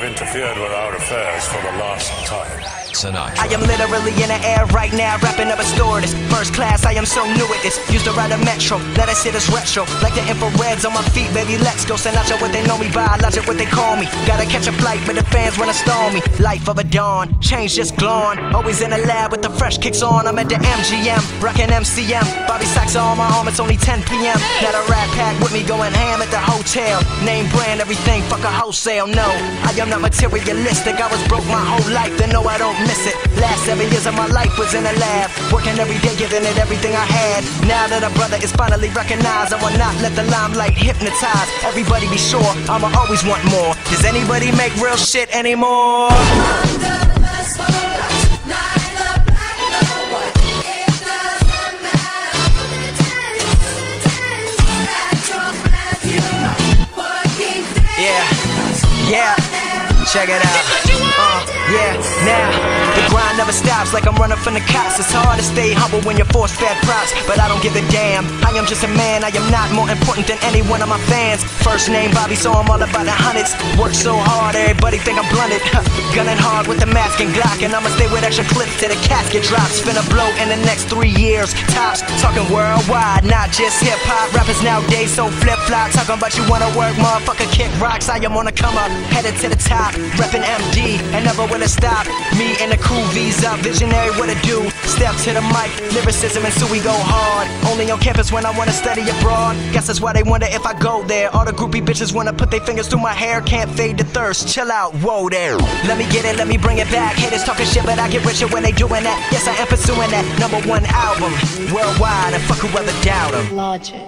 have interfered with our affairs for the last time. Sinatra. I am literally in the air right now, rapping up a stewardess. First class, I am so new at this. Used to ride a metro, let us hit us retro. Like the infrareds on my feet, baby, let's go. Sinatra, what they know me by, logic, what they call me. Gotta catch a flight, but the fans wanna stall me. Life of a dawn, change just glowing. Always in the lab with the fresh kicks on. I'm at the MGM, rocking MCM. Bobby Sacks on my arm, it's only 10 p.m. Got a rat pack with me going ham at the hotel. Name brand, everything, fuck a wholesale. No, I am not materialistic. I was broke my whole life, then no, I don't miss it. Last seven years of my life was in a lab, working every day, giving it everything I had. Now that a brother is finally recognized, I will not let the limelight hypnotize. Everybody be sure, I'ma always want more. Does anybody make real shit anymore? Yeah, yeah, check it out. Uh, yeah, now grind never stops like I'm running from the cops. It's hard to stay humble when you're forced fed props, but I don't give a damn. I am just a man, I am not more important than any one of my fans. First name Bobby, so I'm all about the hundreds. Work so hard, everybody think I'm blunted. Gunning hard with the mask and Glock, and I'ma stay with extra clips till the casket drops. Finna blow in the next three years. Tops talking worldwide, not just hip hop. Rappers nowadays so flip flop, talking about you wanna work, motherfucker, kick rocks. I am on the come up, headed to the top, reppin' MD, and never will it stop. Me and the crew, visa, visionary, what it do? Step to the mic, lyricism, and so we go hard. Only on campus when I wanna study abroad. Guess that's why they wonder if I go there. All the groupie bitches wanna put their fingers through my hair, can't fade the thirst. Chill out, whoa there. Let me get it, let me bring it back. Haters talking shit, but I get richer when they doing that. Yes, I am pursuing that number one album worldwide, and fuck whoever doubt 'em. Logic.